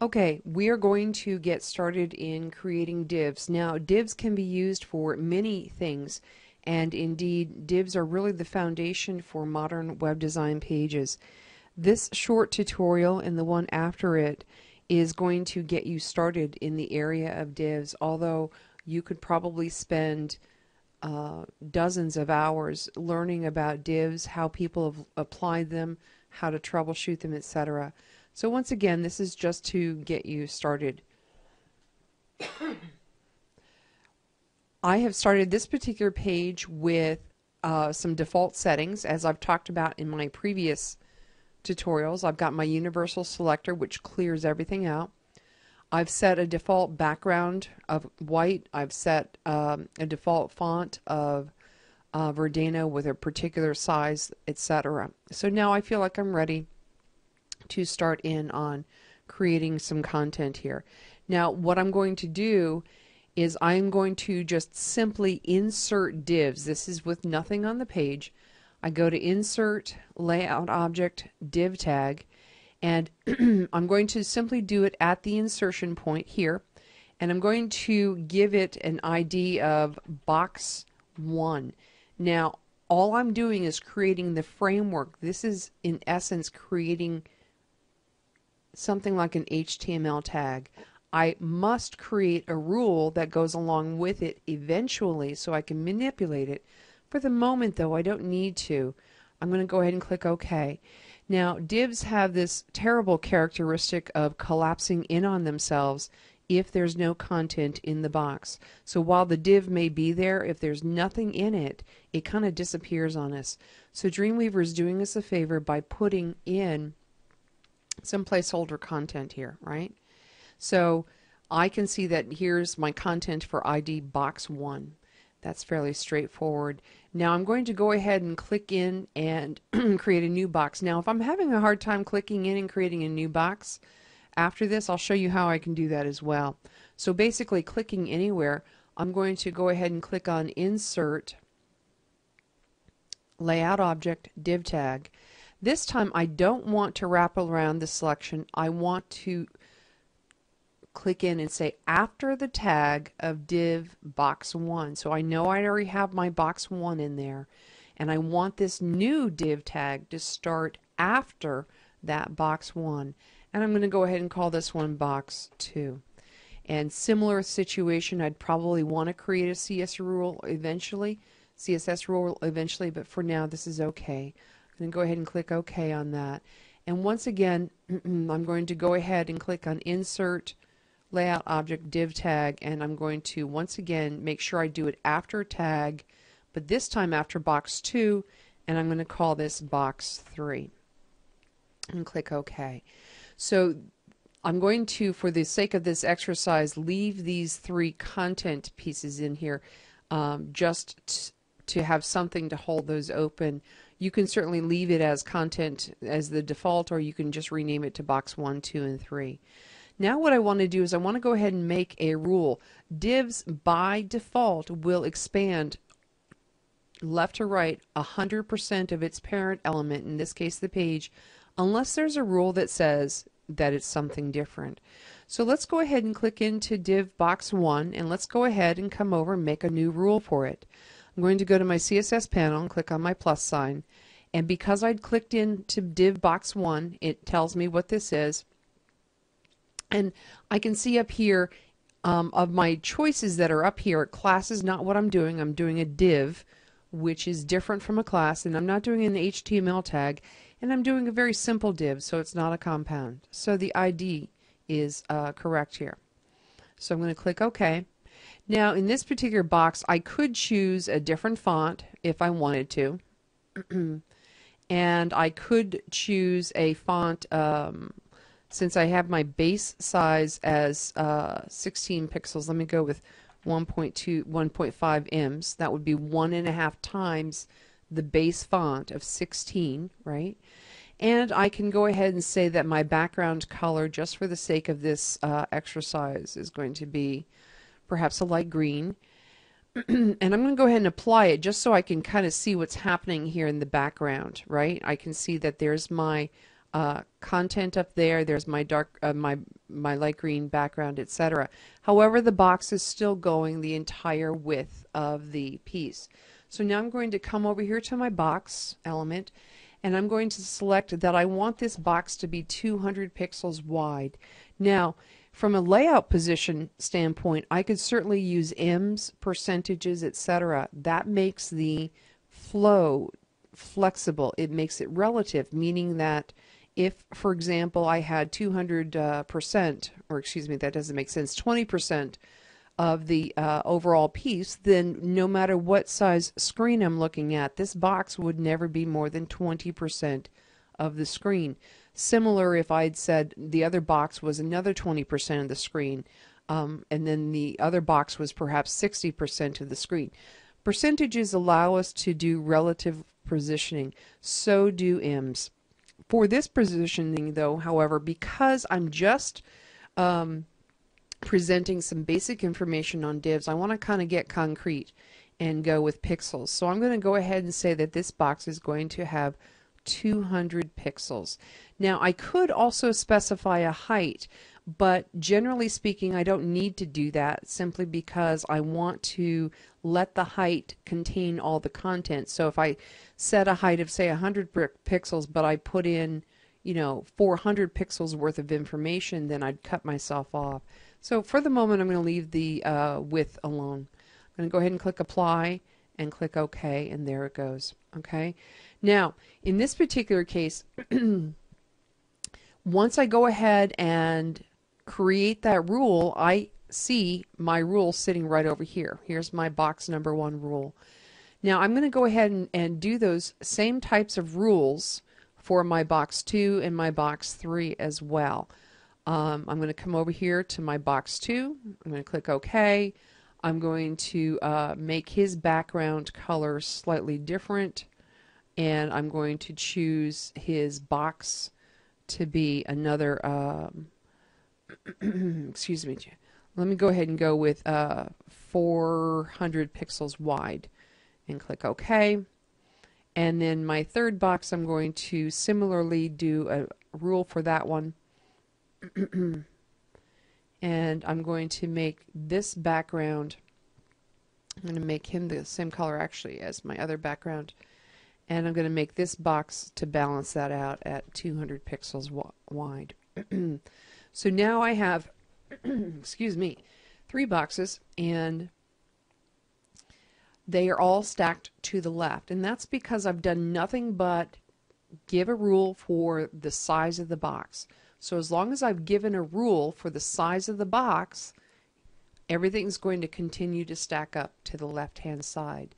Okay, we are going to get started in creating divs. Now, divs can be used for many things, and indeed, divs are really the foundation for modern web design pages. This short tutorial and the one after it is going to get you started in the area of divs, although you could probably spend uh, dozens of hours learning about divs, how people have applied them, how to troubleshoot them, etc. So once again, this is just to get you started. I have started this particular page with uh, some default settings as I've talked about in my previous tutorials. I've got my universal selector which clears everything out. I've set a default background of white. I've set um, a default font of uh, Verdana with a particular size, etc. So now I feel like I'm ready to start in on creating some content here. Now what I'm going to do is I'm going to just simply insert divs. This is with nothing on the page. I go to insert layout object div tag and I'm going to simply do it at the insertion point here and I'm going to give it an ID of box 1. Now all I'm doing is creating the framework. This is in essence creating something like an HTML tag. I must create a rule that goes along with it eventually so I can manipulate it. For the moment though, I don't need to. I'm going to go ahead and click OK. Now, divs have this terrible characteristic of collapsing in on themselves if there's no content in the box. So while the div may be there, if there's nothing in it, it kind of disappears on us. So Dreamweaver is doing us a favor by putting in some placeholder content here, right? So I can see that here's my content for ID box 1. That's fairly straightforward. Now I'm going to go ahead and click in and create a new box. Now if I'm having a hard time clicking in and creating a new box, after this I'll show you how I can do that as well. So basically clicking anywhere, I'm going to go ahead and click on Insert, Layout Object, Div Tag, this time I don't want to wrap around the selection. I want to click in and say after the tag of div box 1. So I know I already have my box 1 in there and I want this new div tag to start after that box 1 and I'm going to go ahead and call this one box 2 and similar situation I'd probably want to create a CS rule eventually CSS rule eventually but for now this is okay then go ahead and click OK on that. And once again, I'm going to go ahead and click on Insert Layout Object Div Tag, and I'm going to once again make sure I do it after tag, but this time after box 2, and I'm going to call this box 3. And click OK. So I'm going to, for the sake of this exercise, leave these three content pieces in here um, just to have something to hold those open you can certainly leave it as content as the default or you can just rename it to box 1, 2, and 3. Now what I want to do is I want to go ahead and make a rule. Divs by default will expand left to right 100% of its parent element, in this case the page, unless there's a rule that says that it's something different. So let's go ahead and click into div box 1 and let's go ahead and come over and make a new rule for it. I'm going to go to my CSS panel and click on my plus sign. And because I'd clicked into div box 1, it tells me what this is. And I can see up here um, of my choices that are up here, class is not what I'm doing. I'm doing a div, which is different from a class, and I'm not doing an HTML tag, and I'm doing a very simple div, so it's not a compound. So the ID is uh, correct here. So I'm going to click OK. Now in this particular box I could choose a different font if I wanted to. And I could choose a font um, since I have my base size as uh, 16 pixels let me go with 1.2 1.5 ems that would be one and a half times the base font of 16 right? And I can go ahead and say that my background color just for the sake of this uh, exercise is going to be perhaps a light green. and I'm going to go ahead and apply it just so I can kind of see what's happening here in the background, right? I can see that there's my uh, content up there. There's my dark, uh, my my light green background, etc. However, the box is still going the entire width of the piece. So now I'm going to come over here to my box element and I'm going to select that I want this box to be 200 pixels wide. Now, from a layout position standpoint, I could certainly use ems, percentages, etc. That makes the flow flexible. It makes it relative, meaning that if, for example, I had 200 uh, percent, or excuse me, that doesn't make sense, 20 percent of the uh, overall piece, then no matter what size screen I'm looking at, this box would never be more than 20 percent of the screen. Similar if I'd said the other box was another 20% of the screen, um, and then the other box was perhaps 60% of the screen. Percentages allow us to do relative positioning. So do ems. For this positioning, though, however, because I'm just um, presenting some basic information on divs, I want to kind of get concrete and go with pixels. So I'm going to go ahead and say that this box is going to have 200 pixels. Now I could also specify a height, but generally speaking I don't need to do that simply because I want to let the height contain all the content. So if I set a height of say 100 pixels but I put in you know 400 pixels worth of information then I'd cut myself off. So for the moment I'm going to leave the uh, width alone. I'm going to go ahead and click apply and click OK and there it goes. Okay. Now, in this particular case, once I go ahead and create that rule, I see my rule sitting right over here. Here's my box number one rule. Now I'm going to go ahead and, and do those same types of rules for my box 2 and my box 3 as well. Um, I'm going to come over here to my box 2. I'm going to click OK. I'm going to uh, make his background color slightly different and I'm going to choose his box to be another um, excuse me let me go ahead and go with uh, 400 pixels wide and click OK. And then my third box I'm going to similarly do a rule for that one and I'm going to make this background I'm going to make him the same color actually as my other background and I'm going to make this box to balance that out at 200 pixels wide. so now I have, excuse me, three boxes and they are all stacked to the left and that's because I've done nothing but give a rule for the size of the box. So as long as I've given a rule for the size of the box, everything's going to continue to stack up to the left hand side.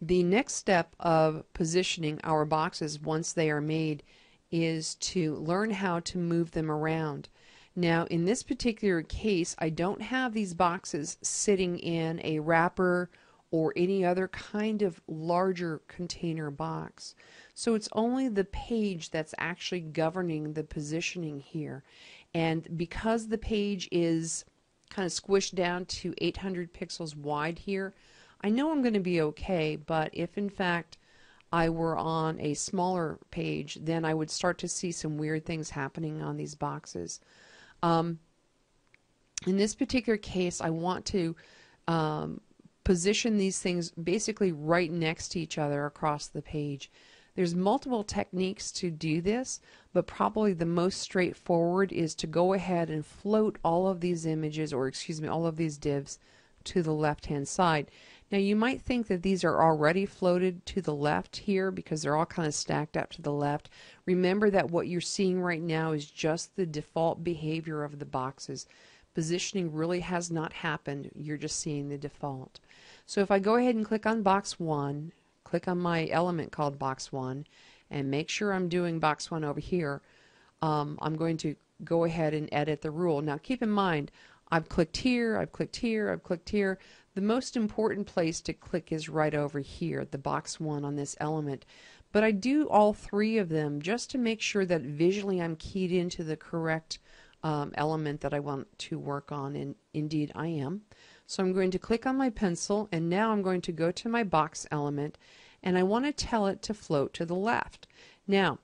The next step of positioning our boxes once they are made is to learn how to move them around. Now in this particular case I don't have these boxes sitting in a wrapper or any other kind of larger container box. So it's only the page that's actually governing the positioning here. And because the page is kind of squished down to 800 pixels wide here, I know I'm going to be okay, but if in fact I were on a smaller page, then I would start to see some weird things happening on these boxes. Um, in this particular case, I want to um, position these things basically right next to each other across the page. There's multiple techniques to do this, but probably the most straightforward is to go ahead and float all of these images, or excuse me, all of these divs to the left hand side. Now you might think that these are already floated to the left here because they're all kind of stacked up to the left. Remember that what you're seeing right now is just the default behavior of the boxes. Positioning really has not happened. You're just seeing the default. So if I go ahead and click on box 1, click on my element called box 1, and make sure I'm doing box 1 over here, um, I'm going to go ahead and edit the rule. Now keep in mind, I've clicked here, I've clicked here, I've clicked here. The most important place to click is right over here, the box one on this element. But I do all three of them just to make sure that visually I'm keyed into the correct um, element that I want to work on, and indeed I am. So I'm going to click on my pencil, and now I'm going to go to my box element, and I want to tell it to float to the left. Now,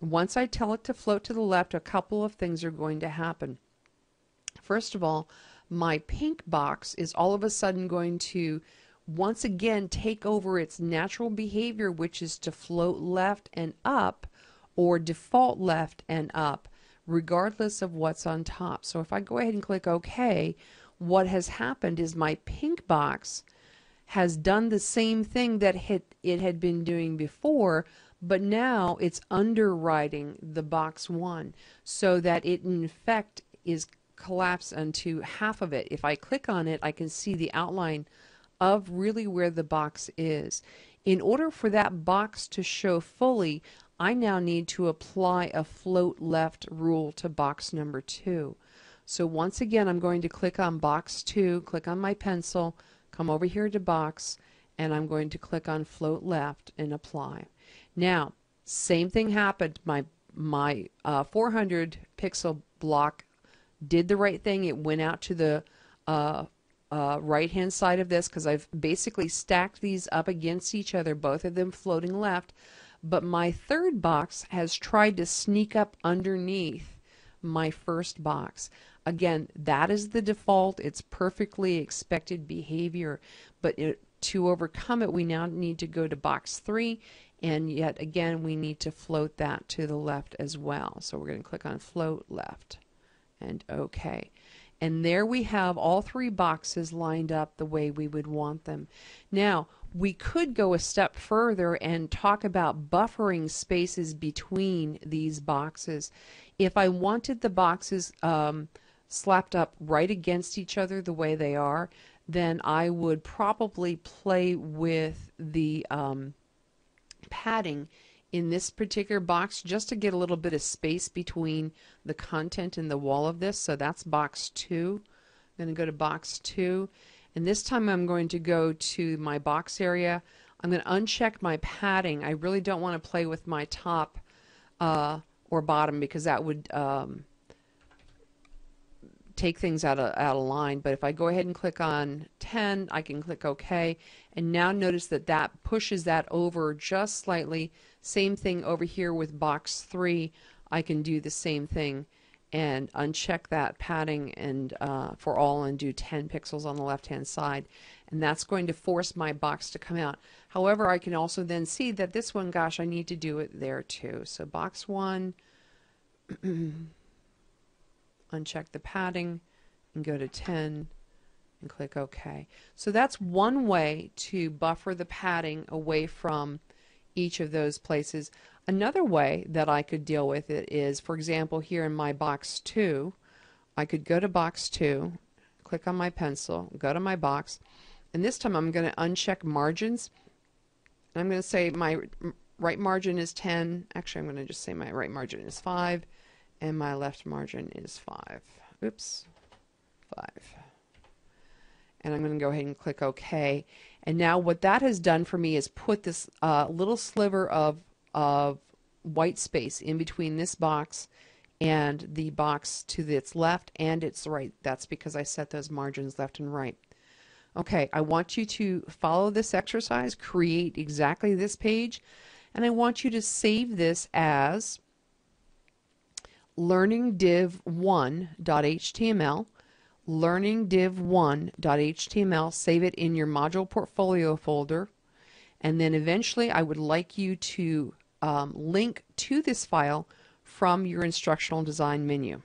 once I tell it to float to the left, a couple of things are going to happen. First of all, my pink box is all of a sudden going to once again take over its natural behavior, which is to float left and up or default left and up, regardless of what's on top. So if I go ahead and click OK, what has happened is my pink box has done the same thing that it had been doing before, but now it's underwriting the box one so that it in effect is collapsed onto half of it. If I click on it, I can see the outline of really where the box is. In order for that box to show fully, I now need to apply a float left rule to box number two. So once again, I'm going to click on box two, click on my pencil, come over here to box, and I'm going to click on float left and apply. Now, same thing happened. My my uh, 400 pixel block did the right thing. It went out to the uh, uh, right hand side of this because I've basically stacked these up against each other, both of them floating left. But my third box has tried to sneak up underneath my first box. Again, that is the default. It's perfectly expected behavior. But it, to overcome it, we now need to go to box three. And yet again, we need to float that to the left as well. So we're going to click on float left and OK. And there we have all three boxes lined up the way we would want them. Now, we could go a step further and talk about buffering spaces between these boxes. If I wanted the boxes um, slapped up right against each other the way they are, then I would probably play with the um, padding in this particular box just to get a little bit of space between the content and the wall of this. So that's box two. I'm going to go to box two. And this time I'm going to go to my box area. I'm going to uncheck my padding. I really don't want to play with my top uh, or bottom because that would um, take things out of, out of line. But if I go ahead and click on 10, I can click OK. And now notice that that pushes that over just slightly. Same thing over here with box 3. I can do the same thing and uncheck that padding and uh, for all and do 10 pixels on the left hand side and that's going to force my box to come out however I can also then see that this one gosh I need to do it there too so box 1 uncheck the padding and go to 10 and click OK. So that's one way to buffer the padding away from each of those places. Another way that I could deal with it is, for example, here in my box 2, I could go to box 2, click on my pencil, go to my box, and this time I'm going to uncheck margins. I'm going to say my right margin is 10. Actually, I'm going to just say my right margin is 5 and my left margin is 5. Oops, 5. And I'm going to go ahead and click OK. And now what that has done for me is put this uh, little sliver of, of white space in between this box and the box to its left and its right. That's because I set those margins left and right. Okay, I want you to follow this exercise, create exactly this page, and I want you to save this as learningdiv1.html, learningdiv1.html, save it in your module portfolio folder, and then eventually I would like you to um, link to this file from your instructional design menu.